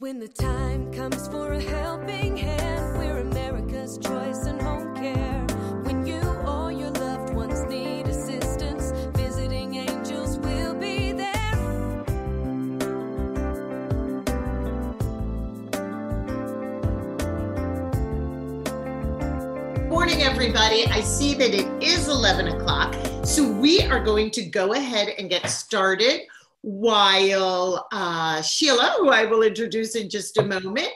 When the time comes for a helping hand, we're America's choice in home care. When you or your loved ones need assistance, visiting angels will be there. Morning, everybody. I see that it is 11 o'clock. So we are going to go ahead and get started while uh, Sheila, who I will introduce in just a moment,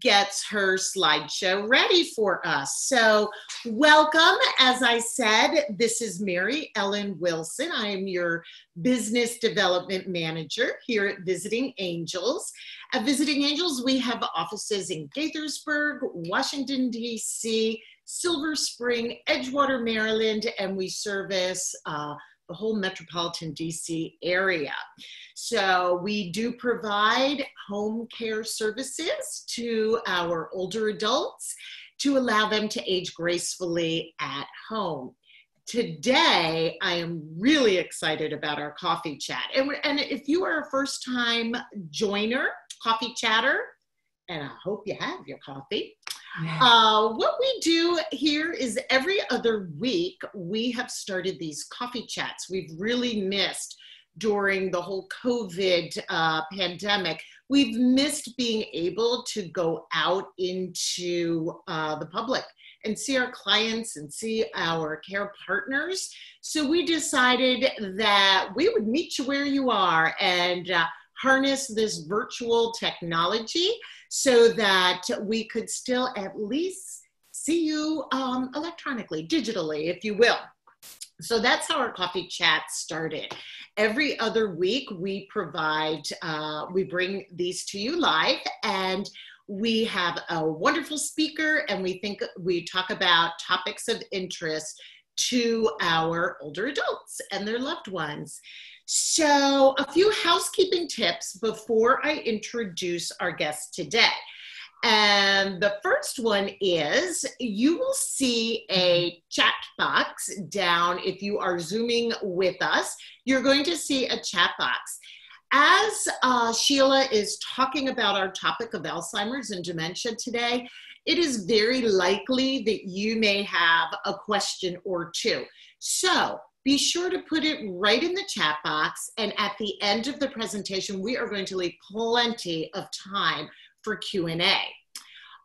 gets her slideshow ready for us. So, welcome. As I said, this is Mary Ellen Wilson. I am your business development manager here at Visiting Angels. At Visiting Angels, we have offices in Gaithersburg, Washington, D.C., Silver Spring, Edgewater, Maryland, and we service uh, the whole metropolitan DC area. So we do provide home care services to our older adults to allow them to age gracefully at home. Today, I am really excited about our coffee chat. And, and if you are a first time joiner, coffee chatter, and I hope you have your coffee, uh, what we do here is every other week, we have started these coffee chats. We've really missed during the whole COVID uh, pandemic. We've missed being able to go out into uh, the public and see our clients and see our care partners. So we decided that we would meet you where you are and uh, harness this virtual technology so that we could still at least see you um, electronically, digitally, if you will. So that's how our coffee chat started. Every other week, we provide, uh, we bring these to you live, and we have a wonderful speaker, and we think we talk about topics of interest to our older adults and their loved ones. So, a few housekeeping tips before I introduce our guest today. And the first one is you will see a chat box down if you are Zooming with us. You're going to see a chat box. As uh, Sheila is talking about our topic of Alzheimer's and dementia today, it is very likely that you may have a question or two. So be sure to put it right in the chat box. And at the end of the presentation, we are going to leave plenty of time for Q&A.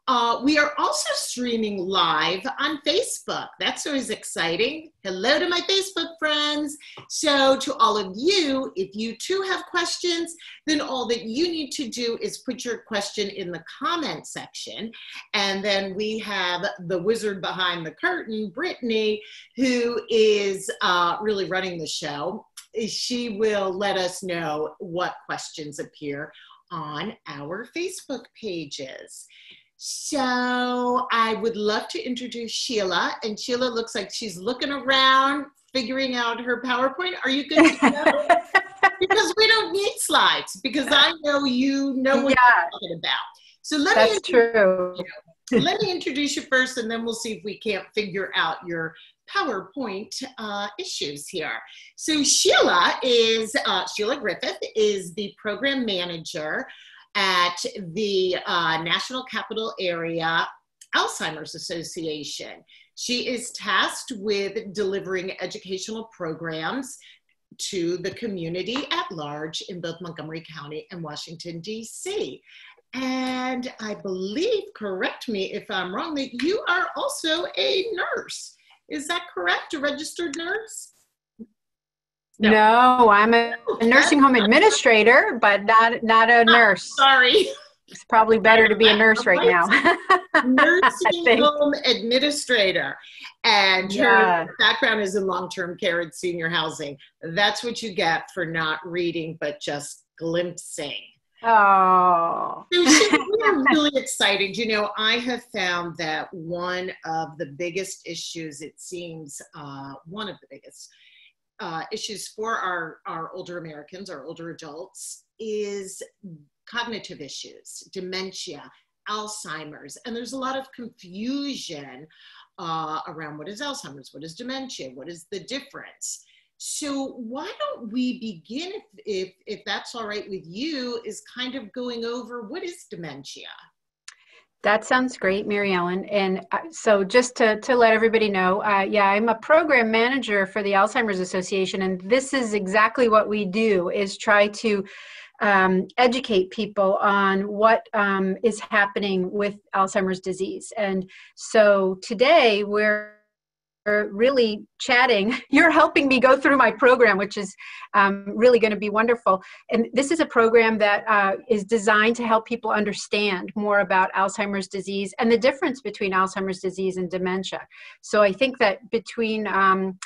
Uh, we are also streaming live on Facebook. That's always exciting. Hello to my Facebook friends. So, to all of you, if you too have questions, then all that you need to do is put your question in the comment section. And then we have the wizard behind the curtain, Brittany, who is uh, really running the show. She will let us know what questions appear on our Facebook pages. So I would love to introduce Sheila, and Sheila looks like she's looking around, figuring out her PowerPoint. Are you good to go? because we don't need slides, because I know you know what Yeah. you're talking about. So let That's me true. let me introduce you first, and then we'll see if we can't figure out your PowerPoint uh, issues here. So Sheila is uh, Sheila Griffith is the program manager at the uh, National Capital Area Alzheimer's Association. She is tasked with delivering educational programs to the community at large in both Montgomery County and Washington, D.C. And I believe, correct me if I'm wrong, that you are also a nurse. Is that correct? A registered nurse? No. No, I'm a, a nursing home administrator, but not not a nurse. Sorry. It's probably better to be a nurse right now. Nursing home administrator. And Yeah. her background is in long term care and senior housing. That's what you get for not reading, but just glimpsing. oh, So we are really excited. You know, I have found that one of the biggest issues, it seems, uh, one of the biggest uh, issues for our, our older Americans, our older adults, is cognitive issues, dementia, Alzheimer's. And there's a lot of confusion uh, around what is Alzheimer's, what is dementia, what is the difference. So why don't we begin, if, if, if that's all right with you, is kind of going over what is dementia? That sounds great, Mary Ellen. And uh, so, just to, to let everybody know, uh, yeah, I'm a program manager for the Alzheimer's Association, and this is exactly what we do: is try to um, educate people on what um, is happening with Alzheimer's disease. And so, today we're really chatting. You're helping me go through my program, which is um, really going to be wonderful. And this is a program that uh, is designed to help people understand more about Alzheimer's disease and the difference between Alzheimer's disease and dementia. So I think that between um,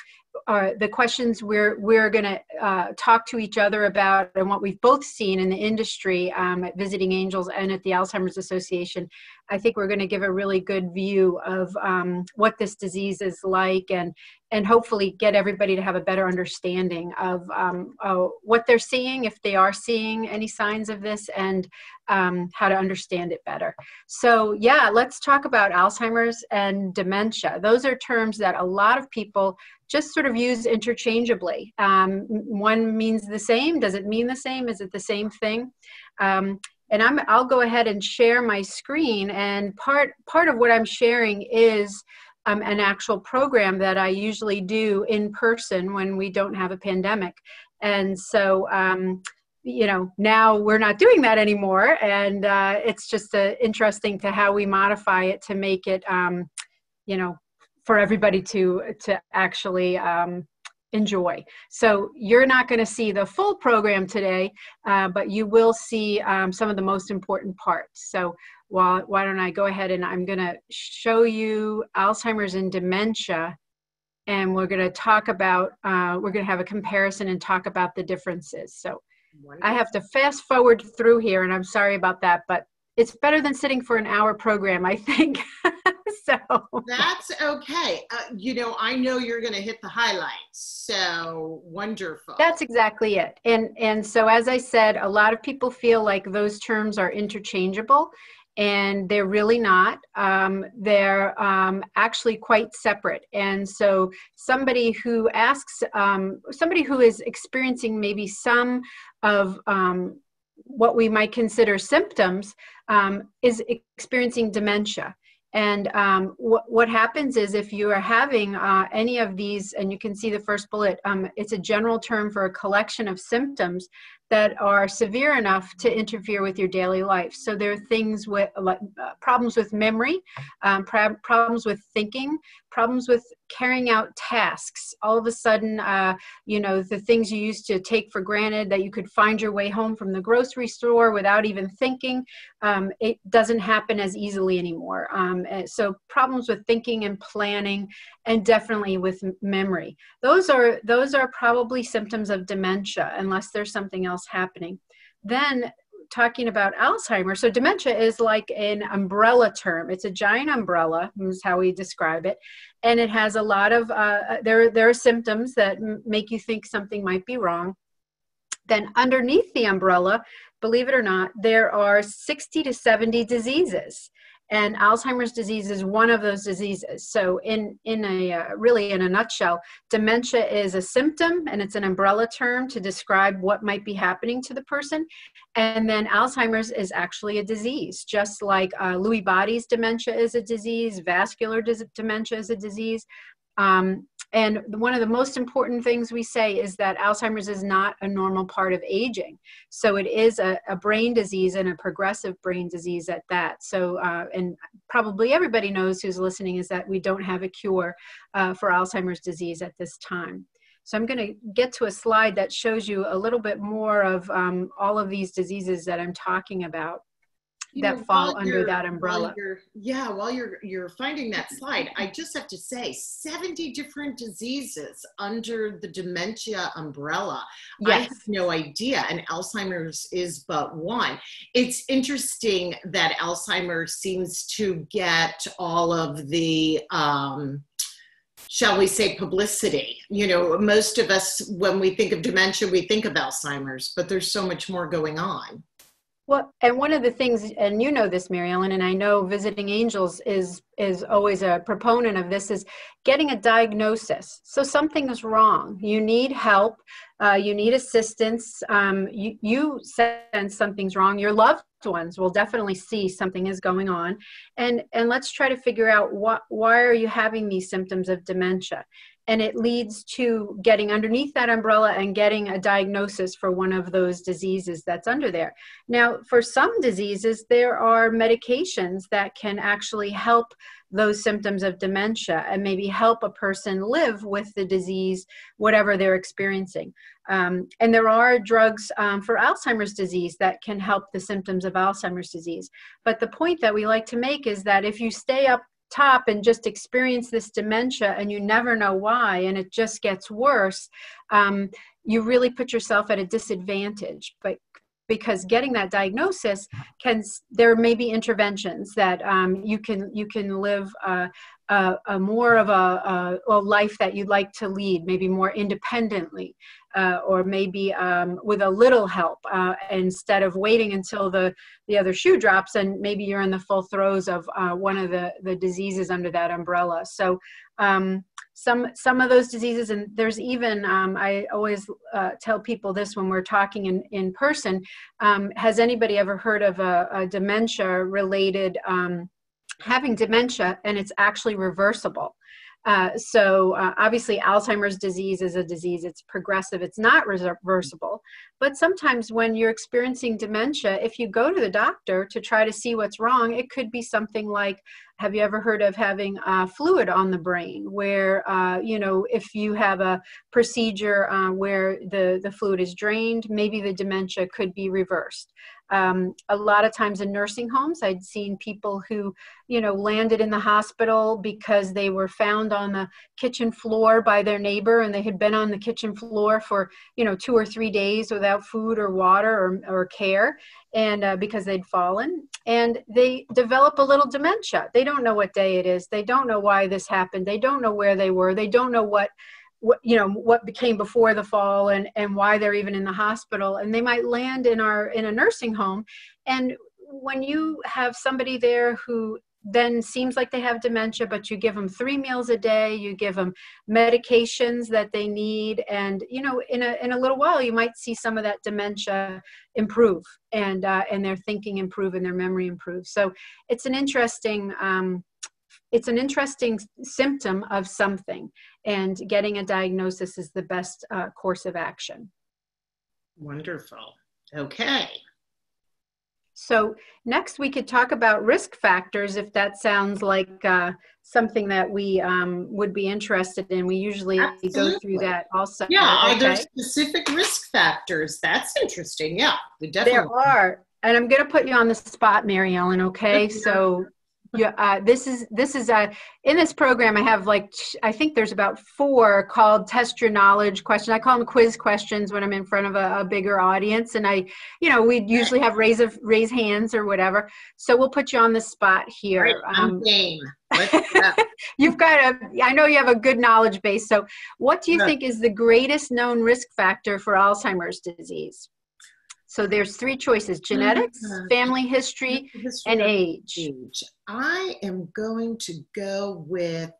uh, the questions we're we're going to uh, talk to each other about and what we've both seen in the industry um, at Visiting Angels and at the Alzheimer's Association, I think we're going to give a really good view of um, what this disease is like and and hopefully get everybody to have a better understanding of um, uh, what they're seeing if they are seeing any signs of this and um, how to understand it better. So yeah, let's talk about Alzheimer's and dementia. Those are terms that a lot of people just sort of use interchangeably. Um, one means the same. Does it mean the same? Is it the same thing? Um, and I'm, I'll go ahead and share my screen. And part part of what I'm sharing is um, an actual program that I usually do in person when we don't have a pandemic. And so, um, you know, now we're not doing that anymore. And uh, it's just uh, interesting to how we modify it to make it, um, you know, for everybody to to actually um, enjoy. So you're not going to see the full program today, uh, but you will see um, some of the most important parts. So why, why don't I go ahead and I'm going to show you Alzheimer's and dementia, and we're going to talk about, uh, we're going to have a comparison and talk about the differences. So Wonderful. I have to fast forward through here, and I'm sorry about that, but it's better than sitting for an hour program, I think. so that's okay. Uh, you know, I know you're going to hit the highlights. So wonderful. That's exactly it. And and so as I said, a lot of people feel like those terms are interchangeable, and they're really not. Um, they're um, actually quite separate. And so somebody who asks, um, somebody who is experiencing maybe some of um, what we might consider symptoms um, is experiencing dementia. And um, wh- what happens is if you are having uh, any of these, and you can see the first bullet, um, it's a general term for a collection of symptoms that are severe enough to interfere with your daily life. So there are things with uh, problems with memory, um, problems with thinking, problems with carrying out tasks. All of a sudden, uh, you know, the things you used to take for granted that you could find your way home from the grocery store without even thinking, um, it doesn't happen as easily anymore. Um, so problems with thinking and planning, and definitely with memory. Those are those are probably symptoms of dementia, unless there's something else else happening. Then talking about Alzheimer's, so dementia is like an umbrella term. It's a giant umbrella, is how we describe it, and it has a lot of uh, uh there. There are symptoms that make you think something might be wrong. Then underneath the umbrella, believe it or not, there are 60 to 70 diseases and alzheimer's disease is one of those diseases. So in in a uh, really in a nutshell dementia is a symptom and it's an umbrella term to describe what might be happening to the person. And then alzheimer's is actually a disease just like uh, lewy body's dementia is a disease vascular dementia is a disease. Um, and one of the most important things we say is that Alzheimer's is not a normal part of aging. So it is a, a brain disease and a progressive brain disease at that. So, uh, and probably everybody knows who's listening is that we don't have a cure uh, for Alzheimer's disease at this time. So I'm going to get to a slide that shows you a little bit more of um, all of these diseases that I'm talking about that know, fall under that umbrella. While yeah, while you're you're finding that slide, I just have to say 70 different diseases under the dementia umbrella. Yes. I have no idea, and Alzheimer's is but one. It's interesting that Alzheimer's seems to get all of the um, shall we say publicity you know most of us when we think of dementia we think of alzheimer's but there's so much more going on Well, and one of the things, and you know this, Mary Ellen, and I know Visiting Angels is is always a proponent of this, is getting a diagnosis. So something is wrong. You need help. Uh, you need assistance. Um, you, you sense something's wrong. Your loved ones will definitely see something is going on, and and let's try to figure out what why are you having these symptoms of dementia and it leads to getting underneath that umbrella and getting a diagnosis for one of those diseases that's under there. Now, for some diseases, there are medications that can actually help those symptoms of dementia and maybe help a person live with the disease, whatever they're experiencing. Um, and there are drugs um, for Alzheimer's disease that can help the symptoms of Alzheimer's disease. But the point that we like to make is that if you stay up top and just experience this dementia and you never know why and it just gets worse um, you really put yourself at a disadvantage. But because getting that diagnosis can there may be interventions that um, you can you can live uh, a, a, more of a, a, life that you'd like to lead, maybe more independently, uh, or maybe um, with a little help uh, instead of waiting until the, the other shoe drops and maybe you're in the full throes of uh, one of the, the diseases under that umbrella. So um, some, some of those diseases, and there's even, um, I always uh, tell people this when we're talking in, in person, um, has anybody ever heard of a, a dementia related um, having dementia and it's actually reversible. Uh, so uh, obviously alzheimer's disease is a disease it's progressive it's not reversible but sometimes when you're experiencing dementia if you go to the doctor to try to see what's wrong it could be something like have you ever heard of having uh, fluid on the brain where uh, you know if you have a procedure uh, where the the fluid is drained maybe the dementia could be reversed. Um, a lot of times in nursing homes, I'd seen people who, you know, landed in the hospital because they were found on the kitchen floor by their neighbor and they had been on the kitchen floor for, you know, two or three days without food or water or, or care and uh, because they'd fallen and they develop a little dementia. They don't know what day it is. They don't know why this happened. They don't know where they were. They don't know what what you know what became before the fall and and why they're even in the hospital and they might land in our in a nursing home and when you have somebody there who then seems like they have dementia but you give them three meals a day you give them medications that they need and you know in a in a little while you might see some of that dementia improve and uh, and their thinking improve and their memory improve. So it's an interesting um, it's an interesting symptom of something and getting a diagnosis is the best uh, course of action. Wonderful. Okay so next we could talk about risk factors if that sounds like uh, something that we um, would be interested in. We usually Absolutely. go through that also. Yeah, okay. are there specific risk factors? That's interesting. Yeah, we definitely. There are. And I'm going to put you on the spot, Mary Ellen, okay? So yeah uh, this is this is a in this program i have like i think there's about four called test your knowledge questions i call them quiz questions when i'm in front of a, a bigger audience and i you know we usually have raise of raise hands or whatever. So we'll put you on the spot here right, um, game. you've got a i know you have a good knowledge base. So what do you yeah. think is the greatest known risk factor for alzheimer's disease so there's three choices genetics, mm-hmm. family history, history and age. age. I am going to go with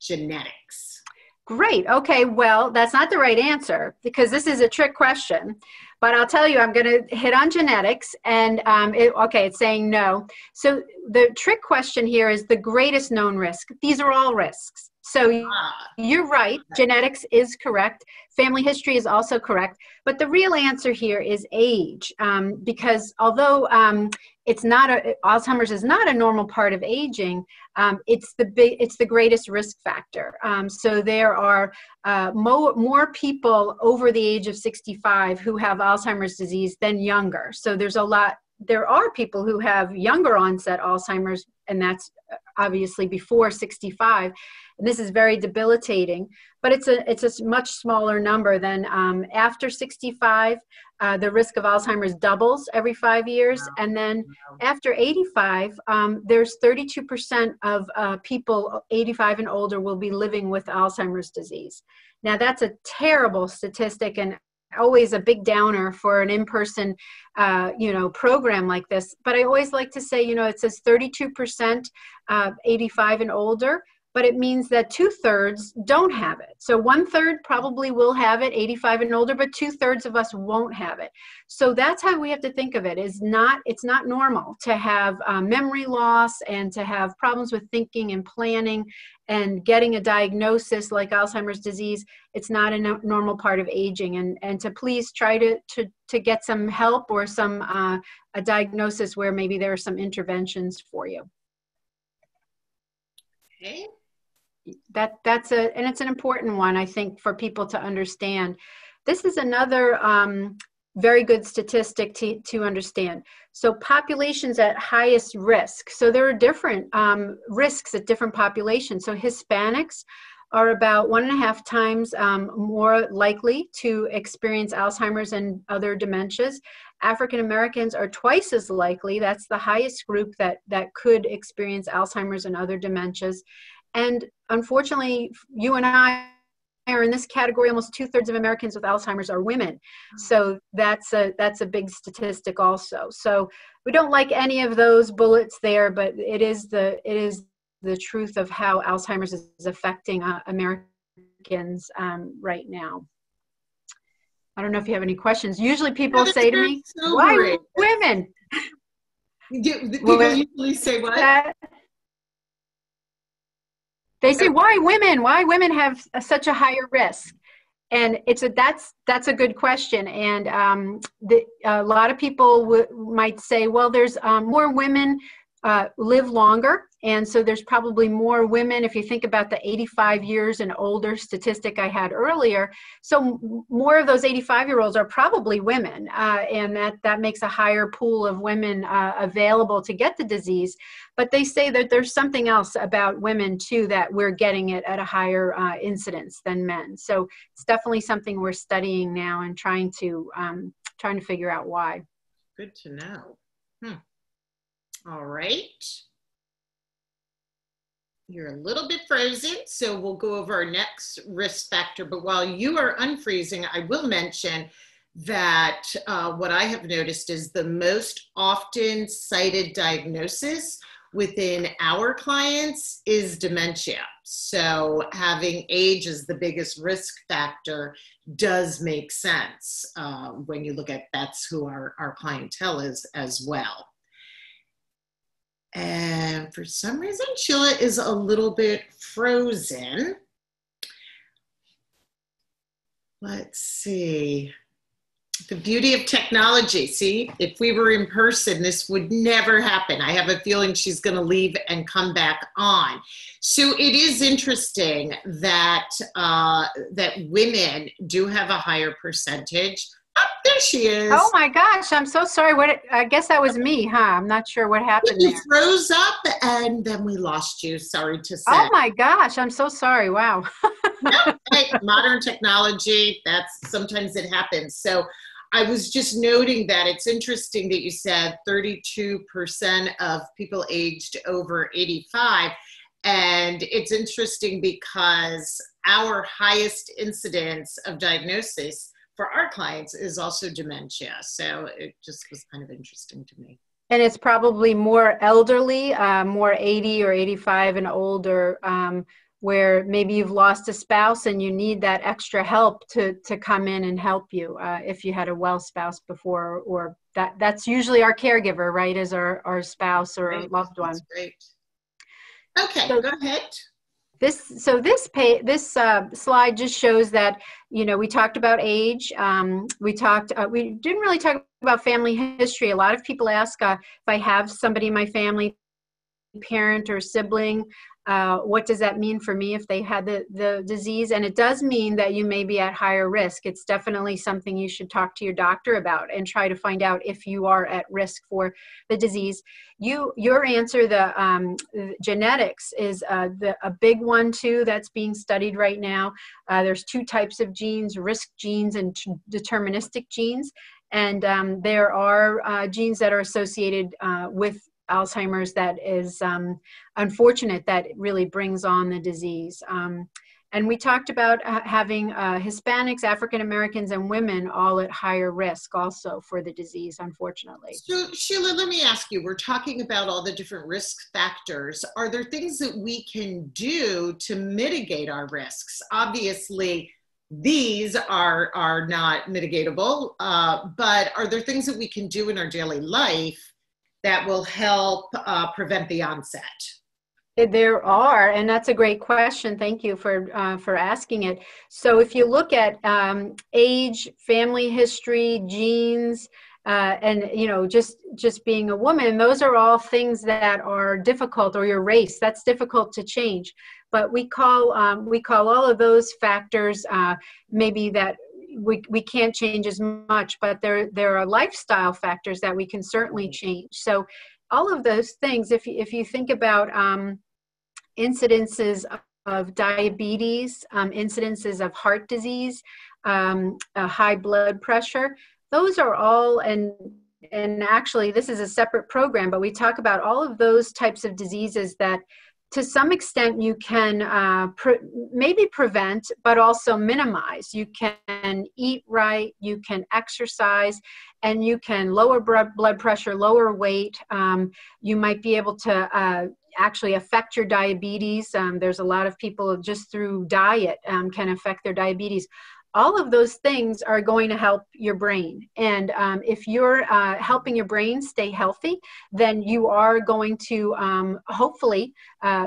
genetics. Great. Okay. Well, that's not the right answer because this is a trick question. But I'll tell you, I'm going to hit on genetics. And um, it, okay, it's saying no. So the trick question here is the greatest known risk. These are all risks. So ah. you're right. Genetics is correct. Family history is also correct. But the real answer here is age, um, because although um, it's not a Alzheimer's is not a normal part of aging, um, it's the big it's the greatest risk factor. Um, so there are uh, more more people over the age of 65 who have Alzheimer's disease than younger. So there's a lot there are people who have younger onset Alzheimer's, and that's uh, obviously before 65. And this is very debilitating, but it's a it's a much smaller number than um, after 65. Uh, the risk of Alzheimer's doubles every five years, wow. and then wow. after 85, um, there's 32% of uh, people 85 and older will be living with Alzheimer's disease. Now that's a terrible statistic, and always a big downer for an in-person uh, you know program like this. But i always like to say you know it says 32% uh, 85 and older but it means that two thirds don't have it. So one third probably will have it, 85 and older, but two thirds of us won't have it. So that's how we have to think of it. Is not it's not normal to have um, memory loss and to have problems with thinking and planning and getting a diagnosis like Alzheimer's disease. It's not a no- normal part of aging, and and to please try to to to get some help or some uh, a diagnosis where maybe there are some interventions for you. Okay. That that's a and it's an important one i think for people to understand. This is another um, very good statistic to, to understand. So populations at highest risk so there are different um, risks at different populations. So hispanics are about one and a half times um, more likely to experience alzheimer's and other dementias. African americans are twice as likely that's the highest group that that could experience alzheimer's and other dementias. And unfortunately, you and I are in this category. Almost two thirds of Americans with Alzheimer's are women. So that's a that's a big statistic also. So we don't like any of those bullets there, but it is the it is the truth of how Alzheimer's is affecting uh, Americans um, right now. I don't know if you have any questions. Usually people No, say to me, "Why women?" People Well, usually say what? that they say why women? Why women have such a higher risk? And it's a that's that's a good question. And um, the, a lot of people w- might say well there's um, more women uh, live longer and so there's probably more women if you think about the 85 years and older statistic i had earlier so more of those 85 year olds are probably women uh, and that that makes a higher pool of women uh, available to get the disease but they say that there's something else about women too that we're getting it at a higher uh, incidence than men so it's definitely something we're studying now and trying to um, trying to figure out why Good to know. Hmm. All right. You're a little bit frozen, so we'll go over our next risk factor. But while you are unfreezing, I will mention that uh, what I have noticed is the most often cited diagnosis within our clients is dementia. So having age as the biggest risk factor does make sense uh, when you look at that's who our, our clientele is as well. And for some reason, Sheila is a little bit frozen. Let's see. The beauty of technology. See, if we were in person, this would never happen. I have a feeling she's going to leave and come back on. So it is interesting that uh, that women do have a higher percentage. Oh, there she is. oh my gosh i'm so sorry what i guess that was me huh i'm not sure what happened you there froze up and then we lost you. Sorry to say. Oh my gosh, I'm so sorry. Wow. no, hey, modern technology, that's sometimes it happens. So I was just noting that it's interesting that you said 32% of people aged over 85. And it's interesting because our highest incidence of diagnosis for our clients is also dementia. So it just was kind of interesting to me. And it's probably more elderly, uh, more 80 or 85 and older, um, where maybe you've lost a spouse and you need that extra help to, to come in and help you uh, if you had a well spouse before, or that, that's usually our caregiver, right, is our, our spouse or loved one. That's great. Okay, So- go ahead. This so this pay this uh, slide just shows that you know we talked about age. Um, we talked uh, we didn't really talk about family history. A lot of people ask uh, if I have somebody in my family, parent or sibling, uh, what does that mean for me if they had the the disease? And it does mean that you may be at higher risk. It's definitely something you should talk to your doctor about and try to find out if you are at risk for the disease you your answer the um, genetics is uh, the, a big one too that's being studied right now uh, there's two types of genes risk genes and deterministic genes and um, there are uh, genes that are associated uh, with alzheimer's that is um, unfortunate that really brings on the disease um, And we talked about uh, having uh, Hispanics, African Americans, and women all at higher risk also for the disease, unfortunately. So, Sheila, let me ask you we're talking about all the different risk factors. Are there things that we can do to mitigate our risks? Obviously, these are, are not mitigatable, uh, but are there things that we can do in our daily life that will help uh, prevent the onset? There are, and that's a great question. Thank you for uh, for asking it. So, if you look at um, age, family history, genes, uh, and you know, just just being a woman, those are all things that are difficult. Or your race, that's difficult to change. But we call um, we call all of those factors uh, maybe that we, we can't change as much, but there there are lifestyle factors that we can certainly change. So all of those things, if you, if you think about um, incidences of diabetes, um, incidences of heart disease, um, high blood pressure. Those are all, and and actually this is a separate program, but we talk about all of those types of diseases that to some extent you can uh, pre- maybe prevent but also minimize. You can eat right you can exercise and you can lower blood pressure lower weight. Um, you might be able to uh, actually affect your diabetes. Um, there's a lot of people just through diet um, can affect their diabetes all of those things are going to help your brain. And um, if you're uh, helping your brain stay healthy, then you are going to um, hopefully uh,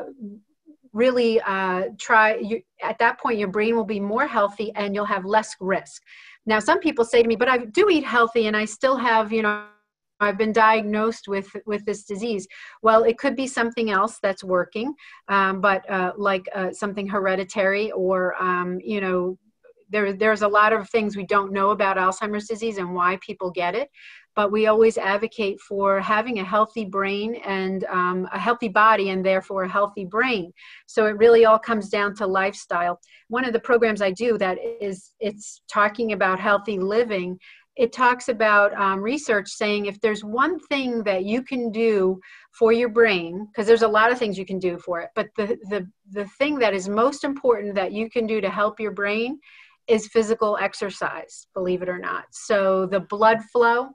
really uh, try. You, at that point, your brain will be more healthy and you'll have less risk. Now, some people say to me, but I do eat healthy and I still have, you know, I've been diagnosed with with this disease. Well, it could be something else that's working, um, but uh, like uh, something hereditary or um, you know there, there's a lot of things we don't know about Alzheimer's disease and why people get it, but we always advocate for having a healthy brain and um, a healthy body and therefore a healthy brain. So it really all comes down to lifestyle. One of the programs I do that is it's talking about healthy living. It talks about um, research saying if there's one thing that you can do for your brain, because there's a lot of things you can do for it, but the, the, the thing that is most important that you can do to help your brain is physical exercise, believe it or not. So the blood flow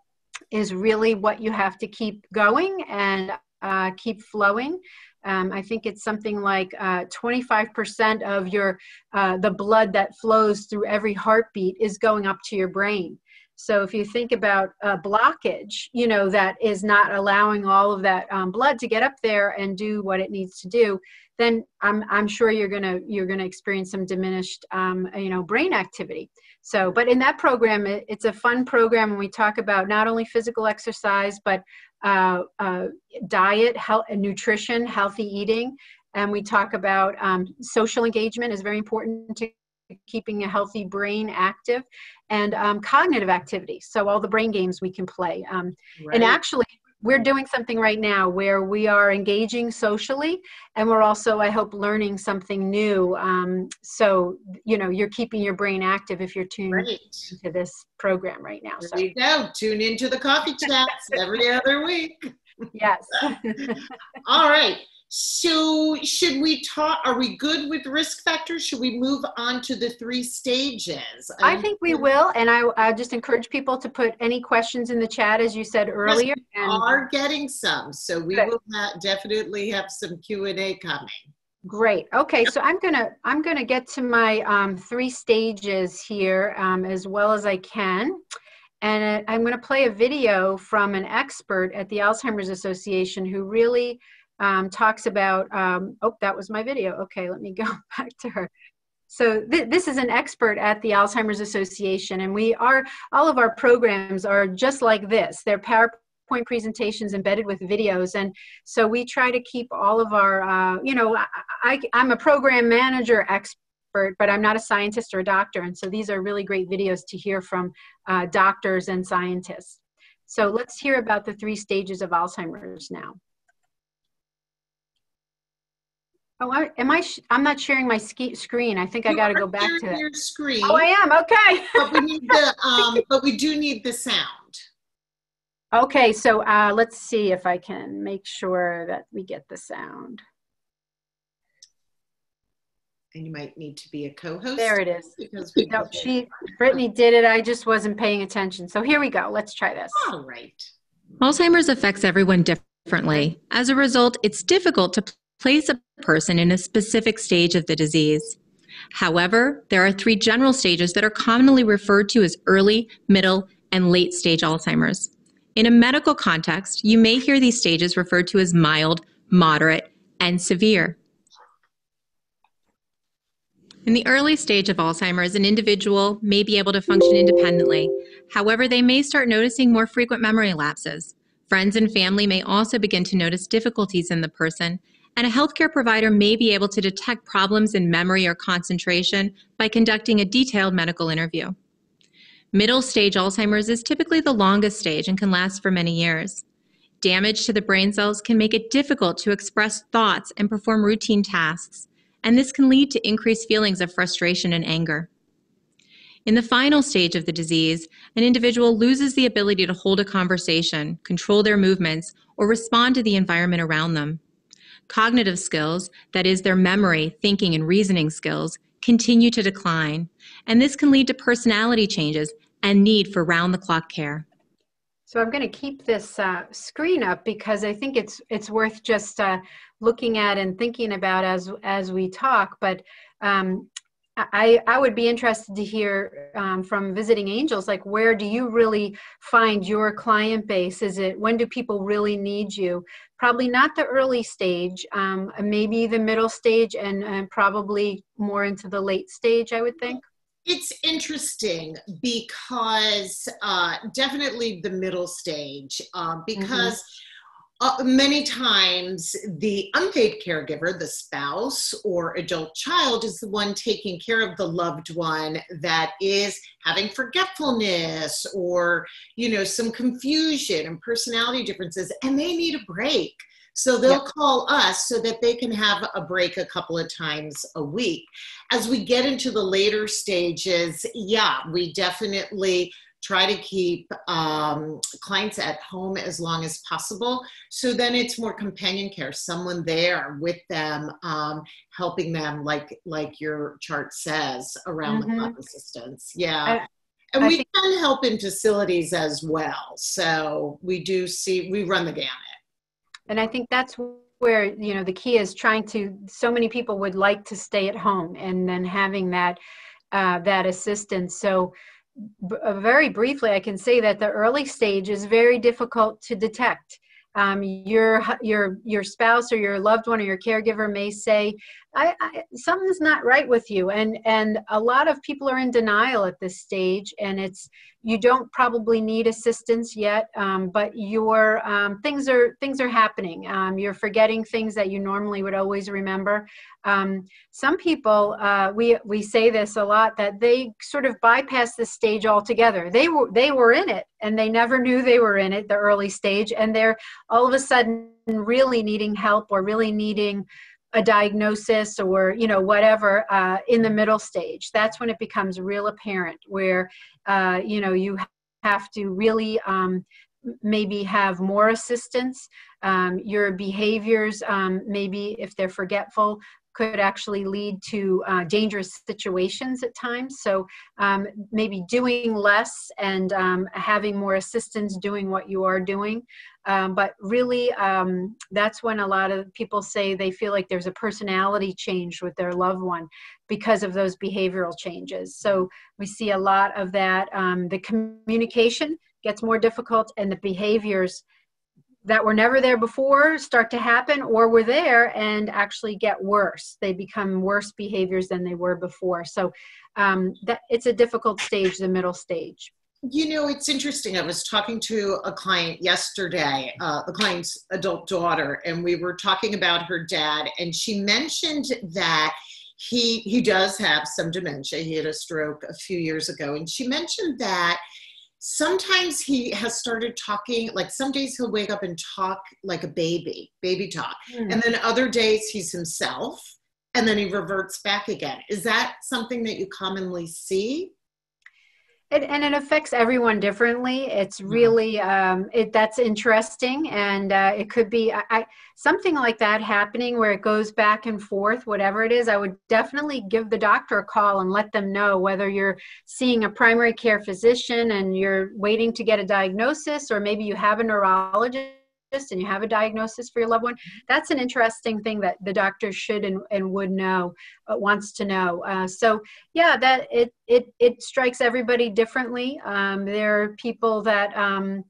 is really what you have to keep going and uh, keep flowing. Um, I think it's something like uh, 25% of your uh, the blood that flows through every heartbeat is going up to your brain. So if you think about a blockage, you know that is not allowing all of that um, blood to get up there and do what it needs to do, then I'm, I'm sure you're gonna you're gonna experience some diminished um, you know brain activity. So, but in that program, it, it's a fun program, and we talk about not only physical exercise but uh, uh, diet, health, nutrition, healthy eating, and we talk about um, social engagement is very important to keeping a healthy brain active and um, cognitive activity. So all the brain games we can play um, right. and actually we're doing something right now where we are engaging socially and we're also i hope learning something new. Um, so you know you're keeping your brain active if you're tuned right. into this program right now there so. you go. Tune into the coffee chats every other week. Yes. All right so, should we talk? Are we good with risk factors? Should we move on to the three stages? I think we will, and I, I just encourage people to put any questions in the chat, as you said earlier. we and are getting some, so we good. will ha- definitely have some Q and A coming. Great. Okay, so I'm gonna I'm gonna get to my um, three stages here um, as well as I can. And I'm going to play a video from an expert at the Alzheimer's Association who really um, talks about, um, oh, that was my video. Okay, let me go back to her. So th this is an expert at the Alzheimer's Association, and we are, all of our programs are just like this. They're PowerPoint presentations embedded with videos. And so we try to keep all of our, uh, you know, I, I'm a program manager expert, but I'm not a scientist or a doctor. And so these are really great videos to hear from uh, doctors and scientists. So let's hear about the three stages of Alzheimer's now. Oh, I, am I? I'm not sharing my ski, screen. I think I got to go back to it your screen. Oh, I am. Okay. but we need the. Um, but we do need the sound. Okay, so uh, let's see if I can make sure that we get the sound. and you might need to be a co-host. There it is. Because we No, she, Brittany did it. I just wasn't paying attention. So here we go. Let's try this. All right. Alzheimer's affects everyone differently. As a result, it's difficult to place a person in a specific stage of the disease. However, there are three general stages that are commonly referred to as early, middle, and late stage Alzheimer's. In a medical context, you may hear these stages referred to as mild, moderate, and severe. In the early stage of Alzheimer's, an individual may be able to function independently. However, they may start noticing more frequent memory lapses. Friends and family may also begin to notice difficulties in the person, and a healthcare provider may be able to detect problems in memory or concentration by conducting a detailed medical interview. Middle stage Alzheimer's is typically the longest stage and can last for many years. Damage to the brain cells can make it difficult to express thoughts and perform routine tasks, and this can lead to increased feelings of frustration and anger. In the final stage of the disease, an individual loses the ability to hold a conversation, control their movements, or respond to the environment around them. Cognitive skills, that is, their memory, thinking, and reasoning skills, continue to decline, and this can lead to personality changes and need for round the clock care. So I'm going to keep this uh, screen up because I think it's it's worth just uh, looking at and thinking about as as we talk. But um, I I would be interested to hear um, from visiting angels, like where do you really find your client base? Is it when do people really need you? Probably not the early stage, um, maybe the middle stage, and, and probably more into the late stage. I would think. It's interesting because uh, definitely the middle stage, uh, because uh, many times the unpaid caregiver, the spouse or adult child, is the one taking care of the loved one that is having forgetfulness or you know some confusion and personality differences, and they need a break. So they'll Yep. call us so that they can have a break a couple of times a week. As we get into the later stages, yeah, we definitely try to keep um, clients at home as long as possible. So then it's more companion care, someone there with them, um, helping them, like like your chart says, around the Mhm. clock assistance. Yeah. I- and I we think- can help in facilities as well. So we do see, we run the gamut. and i think that's where you know the key is trying to so many people would like to stay at home and then having that uh, that assistance so b- uh, very briefly i can say that the early stage is very difficult to detect. Um, your your your spouse or your loved one or your caregiver may say I, I, something's not right with you. And and a lot of people are in denial at this stage and it's you don't probably need assistance yet um, but your um, things are things are happening. Um, you're forgetting things that you normally would always remember. Um, some people uh, we we say this a lot that they sort of bypass this stage altogether. They were they were in it and they never knew they were in it the early stage and they're all of a sudden really needing help or really needing a diagnosis or you know whatever uh, in the middle stage. That's when it becomes real apparent where uh, you know you have to really um, maybe have more assistance. Um, your behaviors um, maybe if they're forgetful could actually lead to uh, dangerous situations at times. So um, maybe doing less and um, having more assistance doing what you are doing. Um, but really um, that's when a lot of people say they feel like there's a personality change with their loved one because of those behavioral changes. So we see a lot of that um, the communication gets more difficult and the behaviors that were never there before start to happen or were there and actually get worse they become worse behaviors than they were before so um, that it's a difficult stage the middle stage You know, it's interesting. I was talking to a client yesterday, uh, the client's adult daughter, and we were talking about her dad, and she mentioned that he he does have some dementia. He had a stroke a few years ago, and she mentioned that sometimes he has started talking like some days he'll wake up and talk like a baby baby talk. Hmm. And then other days he's himself and then he reverts back again. Is that something that you commonly see It, and it affects everyone differently. It's really um, it that's interesting, and uh, it could be I, I, something like that happening where it goes back and forth. Whatever it is, I would definitely give the doctor a call and let them know whether you're seeing a primary care physician and you're waiting to get a diagnosis, or maybe you have a neurologist and you have a diagnosis for your loved one that's an interesting thing that the doctor should and, and would know uh, wants to know. Uh, so yeah that it it it strikes everybody differently. Um, there are people that um,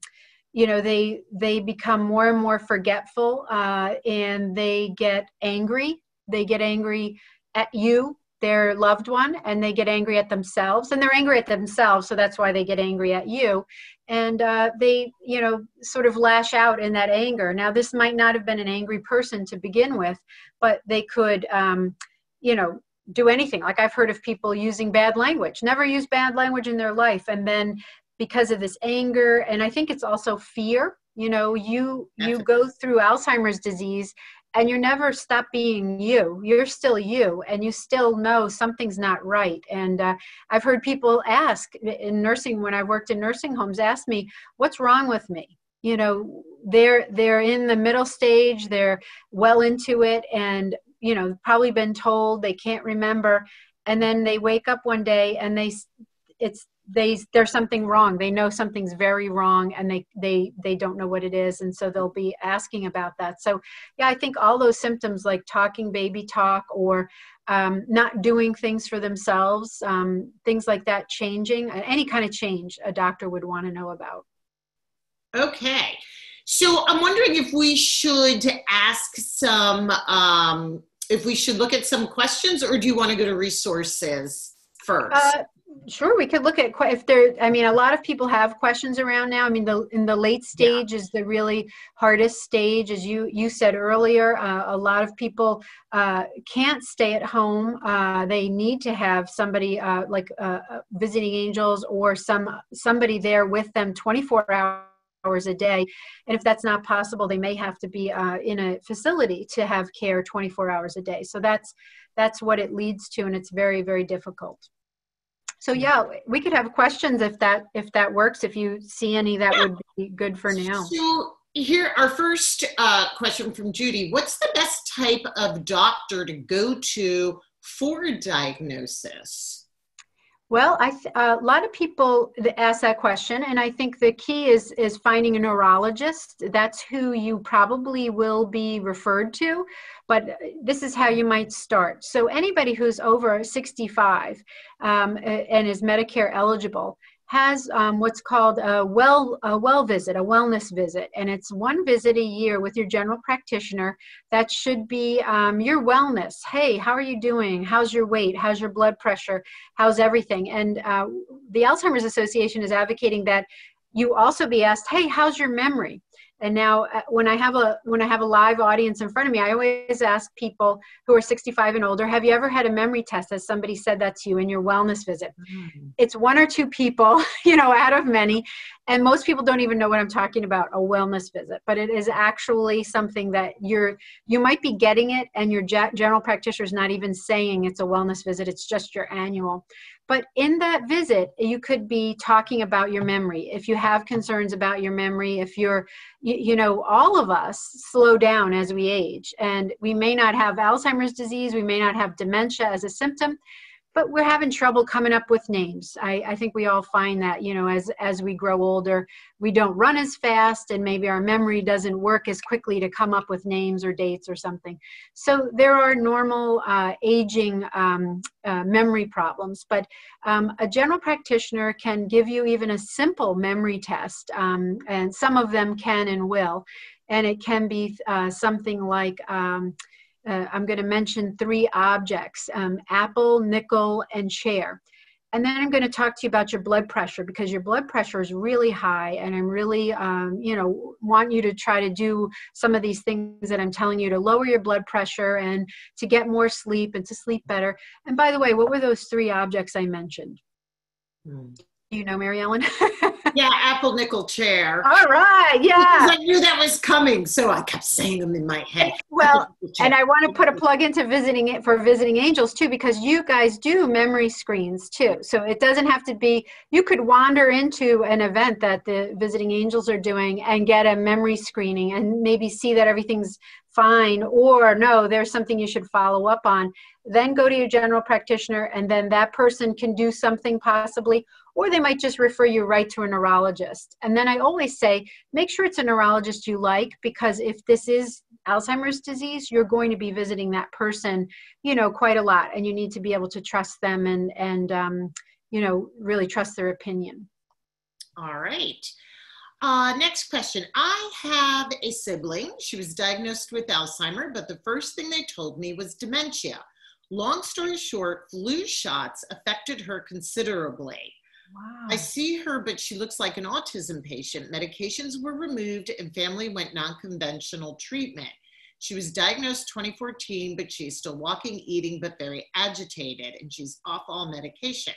you know they they become more and more forgetful uh, and they get angry. They get angry at you their loved one and they get angry at themselves and they're angry at themselves so that's why they get angry at you and uh, they you know sort of lash out in that anger. Now this might not have been an angry person to begin with but they could um, you know do anything. Like i've heard of people using bad language never use bad language in their life. And then because of this anger and i think it's also fear you know you you go through alzheimer's disease and you never stop being you. You're still you and you still know something's not right. And uh, i've heard people ask in nursing when i worked in nursing homes ask me what's wrong with me? You know they're they're in the middle stage they're well into it and you know probably been told they can't remember. And then they wake up one day and they it's they there's something wrong. They know something's very wrong and they they they don't know what it is. And so they'll be asking about that. So yeah i think all those symptoms like talking baby talk or um, not doing things for themselves um, things like that changing any kind of change a doctor would want to know about. Okay. So i'm wondering if we should ask some um, if we should look at some questions or do you want to go to resources first? Uh, Sure, we could look at if there. I mean, a lot of people have questions around now. I mean, the in the late stage yeah. is the really hardest stage, as you you said earlier. Uh, a lot of people uh, can't stay at home. Uh, they need to have somebody uh, like uh, uh, visiting angels or some somebody there with them 24 hours a day. And if that's not possible, they may have to be in a facility to have care 24 hours a day. So that's that's what it leads to, and it's very very difficult. So yeah, we could have questions if that if that works. If you see any, that yeah. would be good for now. So here, our first uh, question from Judy: What's the best type of doctor to go to for a diagnosis? Well, I th- a lot of people ask that question, and I think the key is is finding a neurologist. That's who you probably will be referred to, but this is how you might start. So anybody who's over 65 um, and is Medicare eligible has um, what's called a well a well visit, a wellness visit, and it's one visit a year with your general practitioner. That should be um, your wellness. Hey, how are you doing? How's your weight? How's your blood pressure? How's everything? And uh, the Alzheimer's Association is advocating that you also be asked, hey, how's your memory? And now uh, when i have a when i have a live audience in front of me i always ask people who are 65 and older have you ever had a memory test? As somebody said that to you in your wellness visit? Mm-hmm. it's one or two people you know out of many and most people don't even know what i'm talking about a wellness visit. But it is actually something that you're you might be getting it and your general practitioner is not even saying it's a wellness visit it's just your annual but in that visit, you could be talking about your memory. If you have concerns about your memory, if you're, you, you, know, all of us slow down as we age. And we may not have Alzheimer's disease, we may not have dementia as a symptom, but we're having trouble coming up with names. I, I, think we all find that, you know, as, as we grow older, we don't run as fast and maybe our memory doesn't work as quickly to come up with names or dates or something. So there are normal uh, aging um, uh, memory problems, but um, a general practitioner can give you even a simple memory test, um, and some of them can and will. And it can be uh, something like, um, uh, I'm going to mention three objects um, apple, nickel, and chair. And then I'm going to talk to you about your blood pressure because your blood pressure is really high, and I'm really, um, you know, want you to try to do some of these things that I'm telling you to lower your blood pressure and to get more sleep and to sleep better. And by the way, what were those three objects I mentioned? Mm. You know, Mary Ellen? yeah, apple nickel chair. All right, Because yeah. I knew that was coming, so I kept saying them in my head. Well, Apple nickel chair. and I want to put a plug into visiting it for visiting angels too, because you guys do memory screens too. So it doesn't have to be. You could wander into an event that the visiting angels are doing and get a memory screening and maybe see that everything's fine, or no, there's something you should follow up on. Then go to your general practitioner, and then that person can do something possibly, or they might just refer you right to a neurologist. And then I always say, make sure it's a neurologist you like, because if this is Alzheimer's disease, you're going to be visiting that person, you know, quite a lot, and you need to be able to trust them and and um, you know really trust their opinion. All right. Uh, next question. I have a sibling. She was diagnosed with Alzheimer, but the first thing they told me was dementia. Long story short, flu shots affected her considerably. Wow. I see her, but she looks like an autism patient. Medications were removed and family went non conventional treatment. She was diagnosed 2014, but she's still walking, eating, but very agitated, and she's off all medication.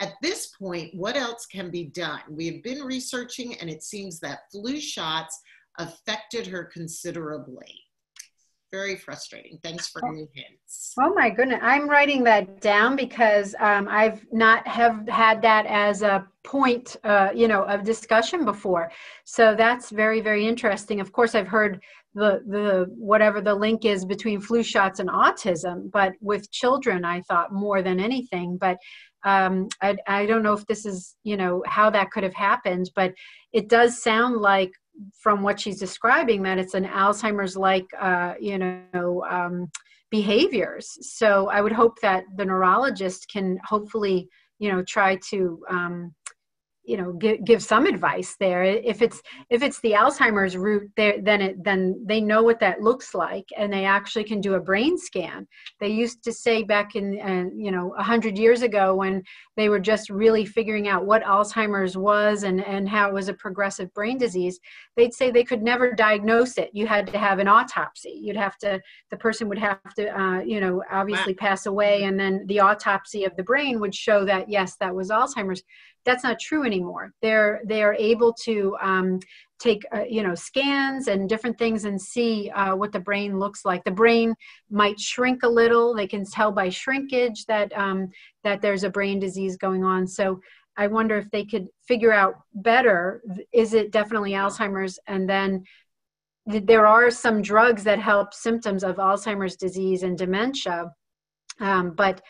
At this point, what else can be done? We have been researching, and it seems that flu shots affected her considerably. Very frustrating. Thanks for new hints. Oh my goodness, I'm writing that down because um, I've not have had that as a point, uh, you know, of discussion before. So that's very, very interesting. Of course, I've heard the the whatever the link is between flu shots and autism, but with children, I thought more than anything. But um, I, I don't know if this is, you know, how that could have happened, but it does sound like from what she's describing that it's an Alzheimer's like, uh, you know, um, behaviors. So I would hope that the neurologist can hopefully, you know, try to, um, you know, give, give some advice there. If it's if it's the Alzheimer's route, there then it then they know what that looks like, and they actually can do a brain scan. They used to say back in uh, you know a hundred years ago when they were just really figuring out what Alzheimer's was and and how it was a progressive brain disease. They'd say they could never diagnose it. You had to have an autopsy. You'd have to the person would have to uh, you know obviously pass away, and then the autopsy of the brain would show that yes, that was Alzheimer's that's not true anymore. They're they are able to um, take uh, you know scans and different things and see uh, what the brain looks like. The brain might shrink a little. They can tell by shrinkage that um, that there's a brain disease going on. So I wonder if they could figure out better is it definitely Alzheimer's and then there are some drugs that help symptoms of Alzheimer's disease and dementia, um, but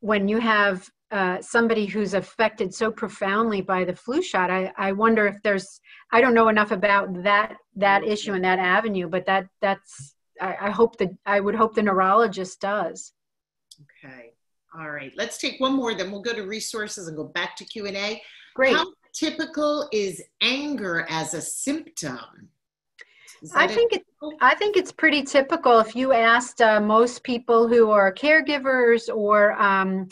when you have uh, somebody who's affected so profoundly by the flu shot, I, I wonder if there's I don't know enough about that that issue and that avenue, but that that's I, I hope that I would hope the neurologist does. Okay. All right. Let's take one more, then we'll go to resources and go back to Q and A. Great. How typical is anger as a symptom? I think it, I think it's pretty typical. If you asked uh, most people who are caregivers or um,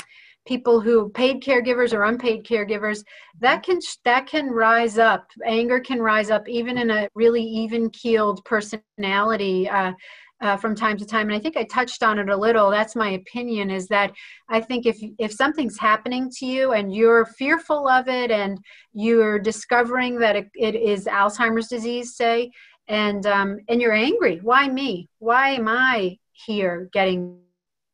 people who paid caregivers or unpaid caregivers, that can that can rise up. Anger can rise up even in a really even keeled personality. Uh, uh, from time to time, and I think I touched on it a little. That's my opinion. Is that I think if if something's happening to you and you're fearful of it, and you're discovering that it, it is Alzheimer's disease, say, and um, and you're angry why me why am i here getting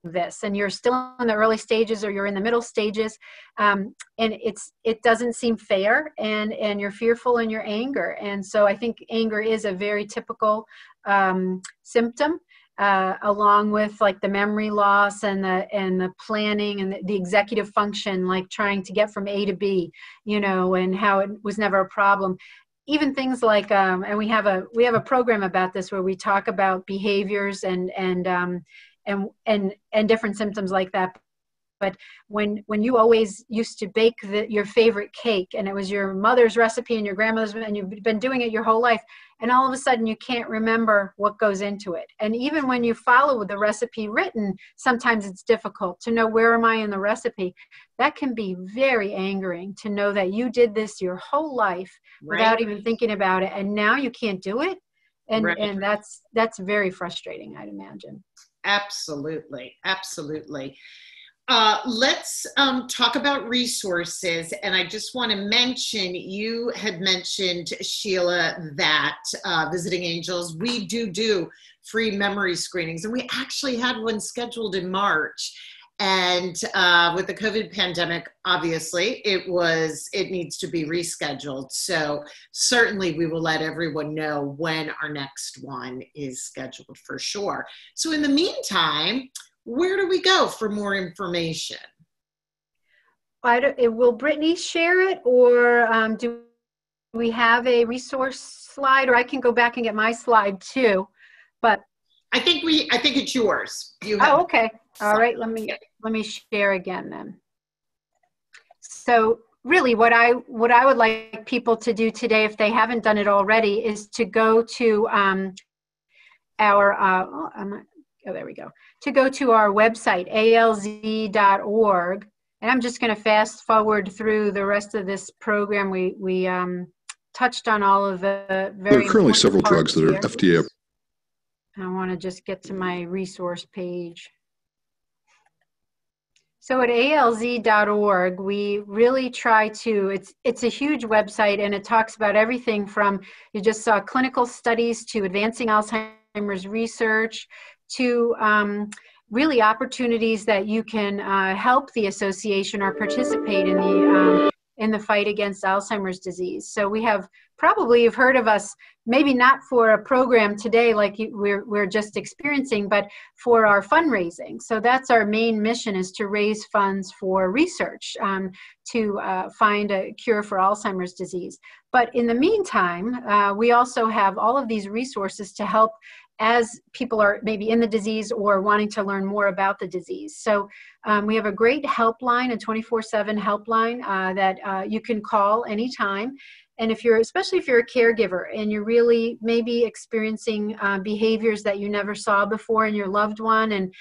this and you're still in the early stages or you're in the middle stages um, and it's it doesn't seem fair and and you're fearful in your anger and so i think anger is a very typical um, symptom uh, along with like the memory loss and the and the planning and the, the executive function like trying to get from a to b you know and how it was never a problem. Even things like um, and we have a we have a program about this where we talk about behaviors and and um, and and and different symptoms like that. But when when you always used to bake the, your favorite cake and it was your mother's recipe and your grandmother's and you've been doing it your whole life and all of a sudden you can't remember what goes into it. And even when you follow the recipe written sometimes it's difficult to know where am i in the recipe? That can be very angering to know that you did this your whole life without even thinking about it and now you can't do it? And Right. and that's that's very frustrating i'd imagine Absolutely, absolutely. uh, let's um, talk about resources. And I just want to mention you had mentioned, Sheila, that uh, Visiting Angels, we do do free memory screenings. And we actually had one scheduled in March. And uh, with the COVID pandemic, obviously, it was it needs to be rescheduled. So certainly, we will let everyone know when our next one is scheduled for sure. So in the meantime, where do we go for more information? I don't, will Brittany share it, or um, do we have a resource slide, or I can go back and get my slide too. But I think we, I think it's yours. You have. Oh, okay. All right. Let me let me share again then. So really what I what I would like people to do today, if they haven't done it already, is to go to um, our uh, oh, oh, there we go to go to our website alz.org, and I'm just going to fast forward through the rest of this program. We we um, touched on all of the very. There are currently several drugs that are here. FDA. I want to just get to my resource page. So at alz.org, we really try to, it's, it's a huge website and it talks about everything from, you just saw clinical studies to advancing Alzheimer's research to um, really opportunities that you can uh, help the association or participate in the um, in the fight against Alzheimer's disease. So we have probably you've heard of us, maybe not for a program today like we're, we're just experiencing, but for our fundraising. So that's our main mission is to raise funds for research um, to uh, find a cure for Alzheimer's disease. But in the meantime, uh, we also have all of these resources to help as people are maybe in the disease or wanting to learn more about the disease. So um, we have a great helpline, a 24-7 helpline uh, that uh, you can call anytime. And if you're, especially if you're a caregiver and you're really maybe experiencing uh, behaviors that you never saw before in your loved one and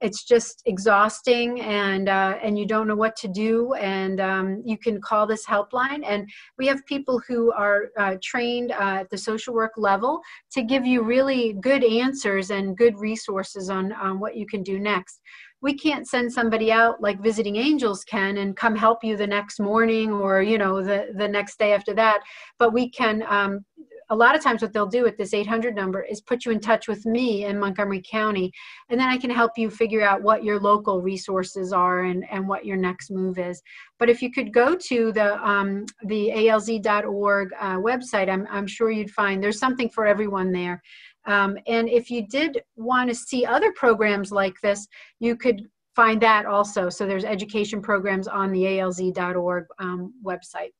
it's just exhausting and uh, and you don't know what to do. And um, you can call this helpline. And we have people who are uh, trained uh, at the social work level to give you really good answers and good resources on, on what you can do next. We can't send somebody out like visiting angels can and come help you the next morning or you know the the next day after that. But we can um, a lot of times what they'll do at this 800 number is put you in touch with me in Montgomery County, and then I can help you figure out what your local resources are and, and what your next move is. But if you could go to the, um, the alz.org uh, website, I'm, I'm sure you'd find there's something for everyone there. Um, and if you did want to see other programs like this, you could find that also. So there's education programs on the alz.org um, website.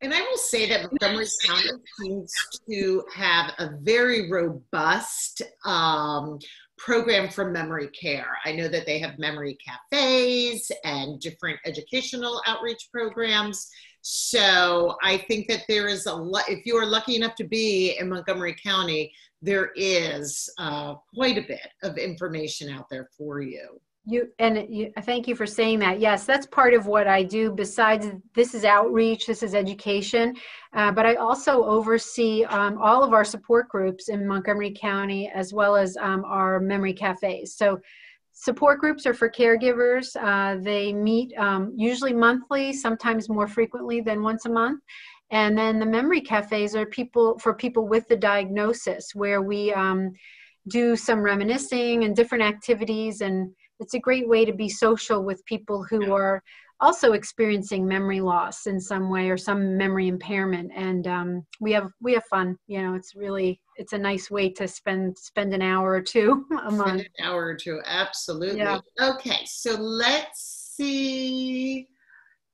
And I will say that Montgomery County seems to have a very robust um, program for memory care. I know that they have memory cafes and different educational outreach programs. So I think that there is a lot, if you are lucky enough to be in Montgomery County, there is uh, quite a bit of information out there for you. You and you, thank you for saying that. Yes, that's part of what I do. Besides, this is outreach, this is education, uh, but I also oversee um, all of our support groups in Montgomery County as well as um, our memory cafes. So, support groups are for caregivers. Uh, they meet um, usually monthly, sometimes more frequently than once a month. And then the memory cafes are people for people with the diagnosis, where we um, do some reminiscing and different activities and it's a great way to be social with people who are also experiencing memory loss in some way or some memory impairment. And um, we have we have fun you know it's really it's a nice way to spend spend an hour or two a month. spend an hour or two absolutely. Yeah. okay so let's see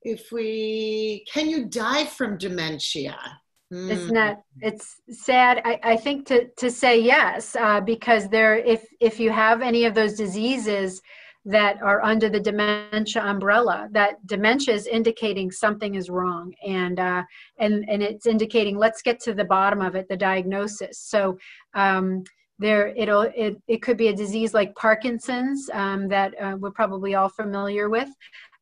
if we can you die from dementia Mm. It's not. It's sad. I, I think to to say yes uh, because there, if if you have any of those diseases that are under the dementia umbrella, that dementia is indicating something is wrong, and uh, and and it's indicating let's get to the bottom of it, the diagnosis. So. Um, there it'll it, it could be a disease like parkinson's um, that uh, we're probably all familiar with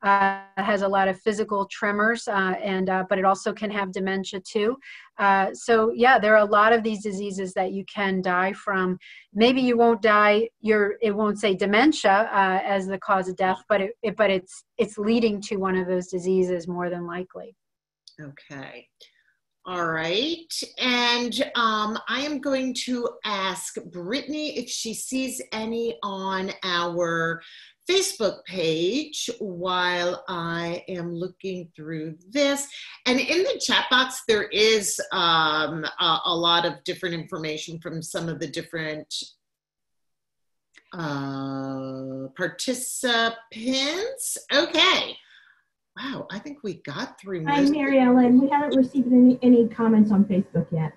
uh, has a lot of physical tremors uh, and uh, but it also can have dementia too uh, so yeah there are a lot of these diseases that you can die from maybe you won't die you're it won't say dementia uh, as the cause of death but it, it but it's it's leading to one of those diseases more than likely Okay. All right. And um, I am going to ask Brittany if she sees any on our Facebook page while I am looking through this. And in the chat box, there is um, a, a lot of different information from some of the different uh, participants. Okay. Wow, I think we got through Hi. Mary Ellen. We haven't received any, any comments on Facebook yet.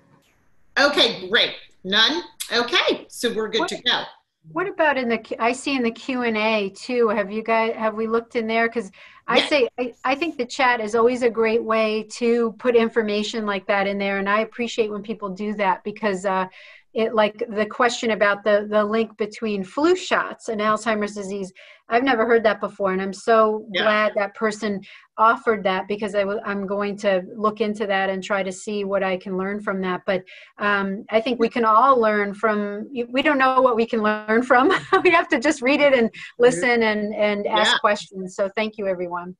Okay, great. None? Okay, so we're good What- to go. What about in the I see in the q and a too have you guys have we looked in there? Because i say I, I think the chat is always a great way to put information like that in there and i appreciate when people do that because uh, it like the question about the the link between flu shots and alzheimer's disease i've never heard that before and i'm so Yeah. glad that person offered that because I w- i'm going to look into that and try to see what i can learn from that but um, I think we can all learn from. We don't know what we can learn from. we have to just read it and listen and and ask Yeah. questions. So thank you, everyone.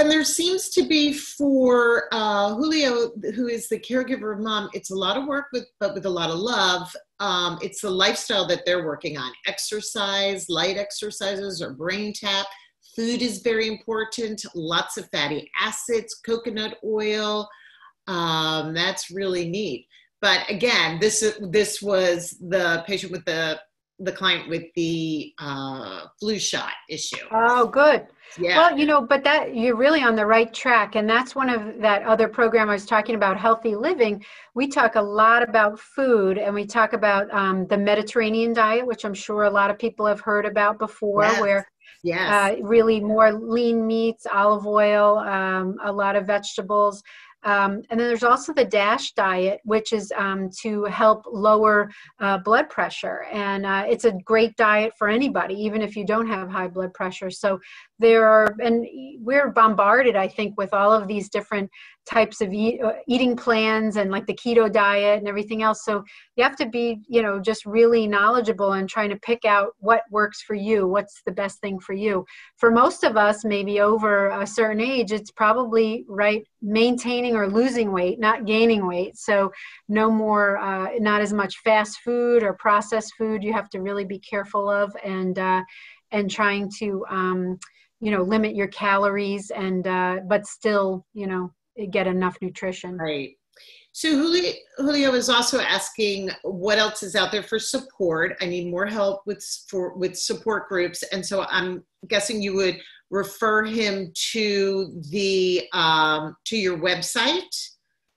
And there seems to be for uh, Julio, who is the caregiver of mom, it's a lot of work with, but with a lot of love. Um, it's the lifestyle that they're working on: exercise, light exercises, or brain tap. Food is very important. Lots of fatty acids, coconut oil. Um, that's really neat. But again, this this was the patient with the the client with the uh, flu shot issue. Oh, good. Yeah. Well, you know, but that you're really on the right track, and that's one of that other program I was talking about, healthy living. We talk a lot about food, and we talk about um, the Mediterranean diet, which I'm sure a lot of people have heard about before, Yes. where yes. uh, really more lean meats, olive oil, um, a lot of vegetables. Um, and then there's also the DASH diet, which is um, to help lower uh, blood pressure. And uh, it's a great diet for anybody, even if you don't have high blood pressure. So there are, and we're bombarded, I think, with all of these different types of eat, uh, eating plans and like the keto diet and everything else. So you have to be, you know, just really knowledgeable and trying to pick out what works for you, what's the best thing for you for most of us, maybe over a certain age, it's probably right maintaining or losing weight, not gaining weight. So, no more, uh, not as much fast food or processed food. You have to really be careful of, and uh, and trying to, um, you know, limit your calories and uh, but still, you know, get enough nutrition. Right. So Julio, Julio is also asking what else is out there for support. I need more help with for with support groups, and so I'm guessing you would refer him to the um, to your website.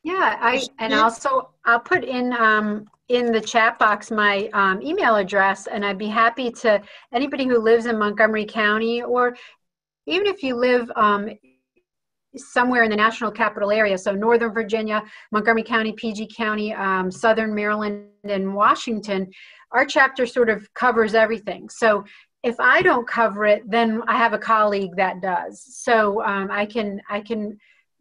Yeah, I and also I'll put in um, in the chat box my um, email address, and I'd be happy to anybody who lives in Montgomery County, or even if you live um, somewhere in the national capital area, so Northern Virginia, Montgomery County, PG County, um, Southern Maryland, and Washington, our chapter sort of covers everything. So if I don't cover it, then I have a colleague that does. So um, I can I can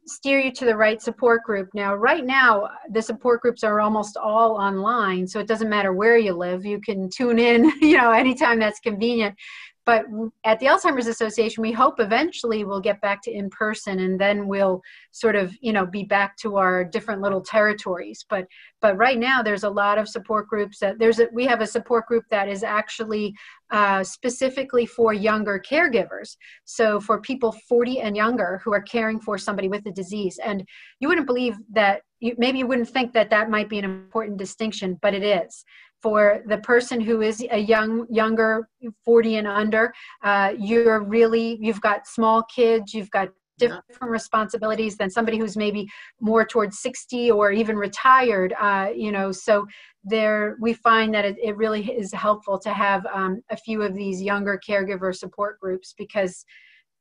steer you to the right support group. Now, right now, the support groups are almost all online, so it doesn't matter where you live. You can tune in, you know, anytime that's convenient. But at the Alzheimer's Association, we hope eventually we'll get back to in person, and then we'll sort of, you know, be back to our different little territories. But but right now, there's a lot of support groups. That there's a, we have a support group that is actually uh, specifically for younger caregivers. So for people 40 and younger who are caring for somebody with the disease, and you wouldn't believe that. You, maybe you wouldn't think that that might be an important distinction, but it is for the person who is a young younger 40 and under uh, you're really you've got small kids you've got different responsibilities than somebody who's maybe more towards 60 or even retired uh, you know so there we find that it, it really is helpful to have um, a few of these younger caregiver support groups because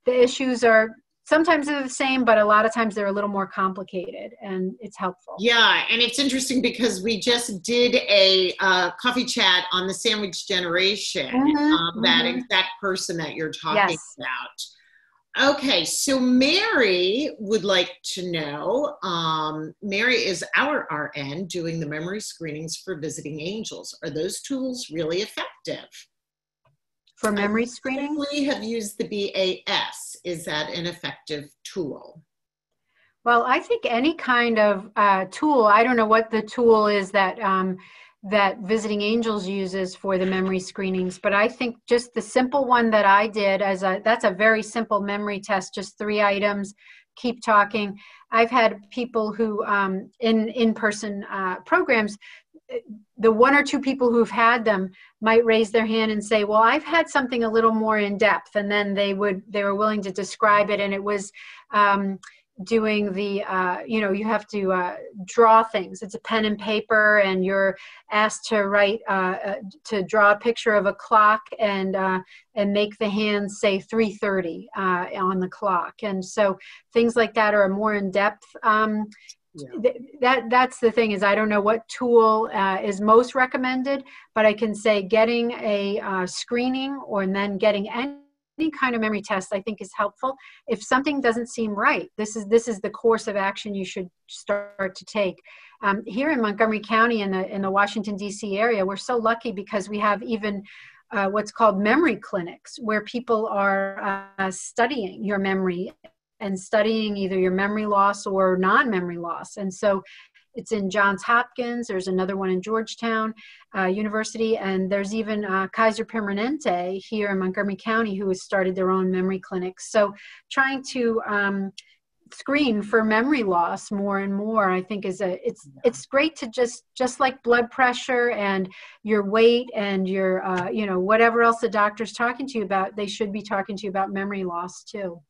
the issues are sometimes they're the same, but a lot of times they're a little more complicated, and it's helpful. Yeah, and it's interesting because we just did a uh, coffee chat on the sandwich generation. Mhm, um, that mhm. exact person that you're talking Yes. about. Okay, so Mary would like to know. Um, Mary is our RN doing the memory screenings for visiting angels. Are those tools really effective? For memory screening, We have used the BAS. Is that an effective tool? Well, I think any kind of uh, tool, I don't know what the tool is that um, that Visiting Angels uses for the memory screenings, but I think just the simple one that I did as a that's a very simple memory test, just three items. Keep talking. I've had people who um, in in-person uh, programs, the one or two people who've had them might raise their hand and say, "Well, I've had something a little more in depth," and then they would they were willing to describe it, and it was. Um, doing the uh, you know you have to uh, draw things it's a pen and paper and you're asked to write uh, uh, to draw a picture of a clock and uh, and make the hands say 3.30 uh, on the clock and so things like that are more in depth um, That that's the thing is i don't know what tool uh, is most recommended but i can say getting a uh, screening or then getting any any kind of memory test i think is helpful. If something doesn't seem right this is this is the course of action you should start to take. Um, here in montgomery county in the in the washington d.c area we're so lucky because we have even uh, what's called memory clinics where people are uh, studying your memory and studying either your memory loss or non-memory loss and so it's in johns hopkins there's another one in georgetown uh, University, and there's even uh, Kaiser Permanente here in Montgomery County who has started their own memory clinics. So, trying to um, screen for memory loss more and more, I think is a it's it's great to just just like blood pressure and your weight and your uh, you know whatever else the doctor's talking to you about, they should be talking to you about memory loss too.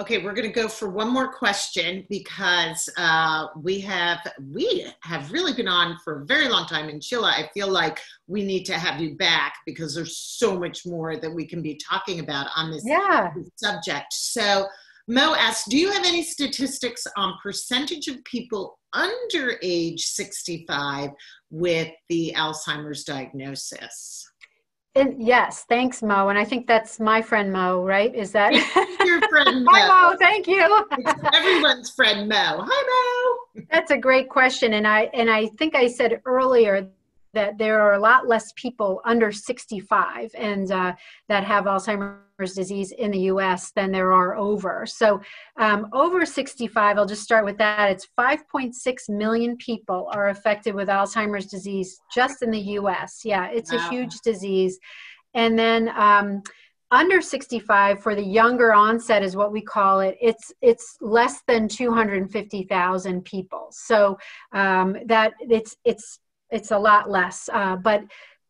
Okay, we're going to go for one more question because uh, we have we have really been on for a very long time. And Sheila, I feel like we need to have you back because there's so much more that we can be talking about on this Yeah. subject. So Mo asks, do you have any statistics on percentage of people under age 65 with the Alzheimer's diagnosis? Yes, thanks, Mo. And I think that's my friend Mo, right? Is that? Your friend Mo. Hi, Mo. Thank you. It's everyone's friend Mo. Hi Mo. That's a great question, and I and I think I said earlier that there are a lot less people under 65 and uh, that have Alzheimer's disease in the U.S. than there are over. So um, over 65, I'll just start with that. It's 5.6 million people are affected with Alzheimer's disease just in the U.S. Yeah, it's Wow. a huge disease, and then. Um, under 65 for the younger onset is what we call it it's it's less than 250,000 people so um, that it's it's it's a lot less uh, but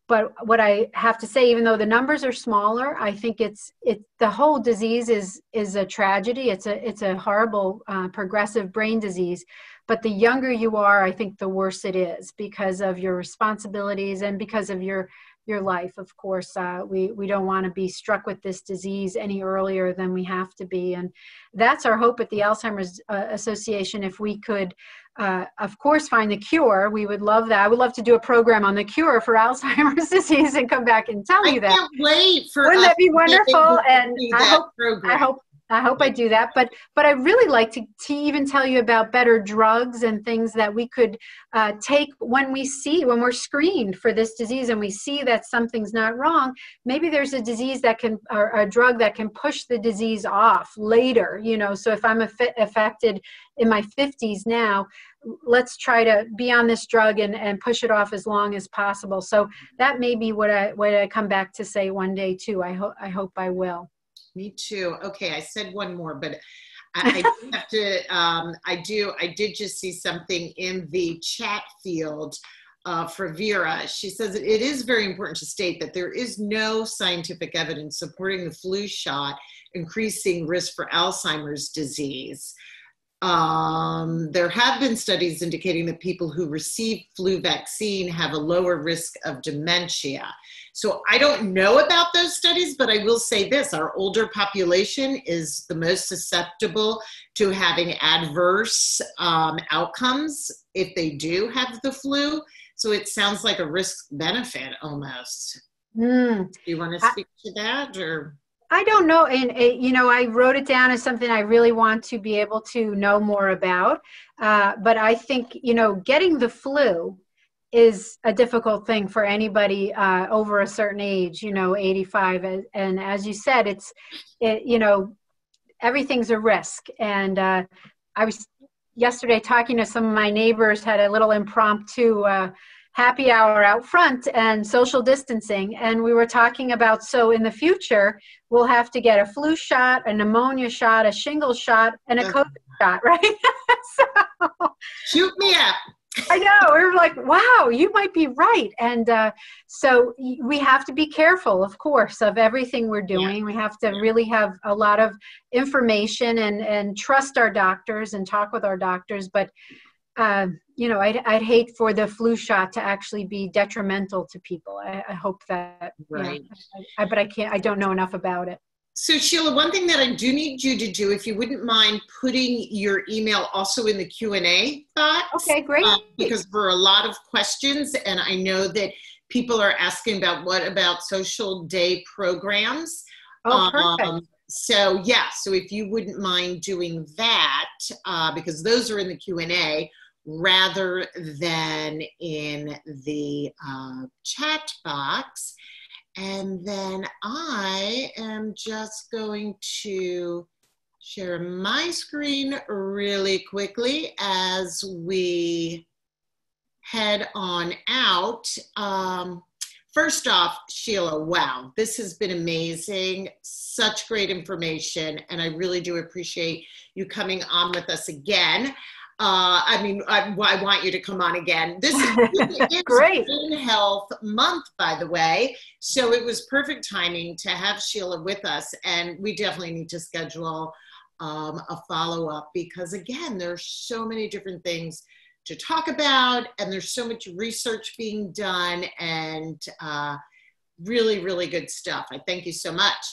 but what I have to say, even though the numbers are smaller, I think it's it the whole disease is is a tragedy. It's a it's a horrible uh, progressive brain disease. But the younger you are, I think the worse it is because of your responsibilities and because of your your life. Of course, uh, we we don't want to be struck with this disease any earlier than we have to be, and that's our hope at the Alzheimer's uh, Association. If we could, uh, of course, find the cure, we would love that. I would love to do a program on the cure for Alzheimer's disease and come back and tell I you that. can't wait for Wouldn't that be wonderful? And I hope program. I hope I hope I do that. But but I really like to, to even tell you about better drugs and things that we could uh, take when we see when we're screened for this disease and we see that something's not wrong. Maybe there's a disease that can or a drug that can push the disease off later. You know, so if I'm affe- affected in my 50s now, let's try to be on this drug and, and push it off as long as possible. So that may be what I what I come back to say one day too. I hope I hope I will. Me too. Okay, I said one more, but I, I have to. Um, I do. I did just see something in the chat field uh, for Vera. She says it is very important to state that there is no scientific evidence supporting the flu shot increasing risk for Alzheimer's disease. um, there have been studies indicating that people who receive flu vaccine have a lower risk of dementia. So I don't know about those studies, but I will say this our older population is the most susceptible to having adverse um, outcomes if they do have the flu. So it sounds like a risk benefit almost. Mm. Do you want to speak I, to that or? I don't know. And, and, you know, I wrote it down as something I really want to be able to know more about. Uh, but I think, you know, getting the flu is a difficult thing for anybody uh, over a certain age, you know, 85. And as you said, it's, it, you know, everything's a risk. And uh, I was yesterday talking to some of my neighbors, had a little impromptu uh, happy hour out front and social distancing. And we were talking about so in the future, we'll have to get a flu shot, a pneumonia shot, a shingle shot, and a COVID shot, right? so, Shoot me up. I know. We were like, wow, you might be right. And uh, so we have to be careful, of course, of everything we're doing. Yeah. We have to really have a lot of information and, and trust our doctors and talk with our doctors. But uh, you know, I'd, I'd hate for the flu shot to actually be detrimental to people. I, I hope that, right. You know, I, I, but I can't, I don't know enough about it. So Sheila, one thing that I do need you to do, if you wouldn't mind putting your email also in the Q&A box. Okay, great. Uh, because for a lot of questions, and I know that people are asking about what about social day programs. Oh, perfect. Um, so yeah, so if you wouldn't mind doing that, uh, because those are in the Q&A, rather than in the uh, chat box. And then I am just going to share my screen really quickly as we head on out. Um, first off, Sheila, wow, this has been amazing. Such great information. And I really do appreciate you coming on with us again. Uh, I mean, I, I, want you to come on again. This is great. Health Month, by the way. So it was perfect timing to have Sheila with us, and we definitely need to schedule um, a follow up because, again, there's so many different things to talk about, and there's so much research being done, and uh, really, really good stuff. I thank you so much.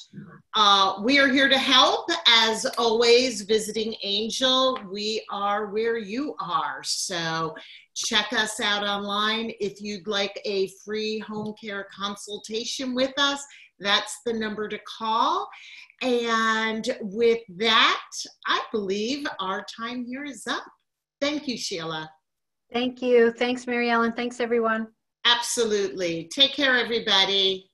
Uh, we are here to help. As always, Visiting Angel, we are where you are. So check us out online. If you'd like a free home care consultation with us, that's the number to call. And with that, I believe our time here is up. Thank you, Sheila. Thank you. Thanks, Mary Ellen. Thanks, everyone. Absolutely. Take care, everybody.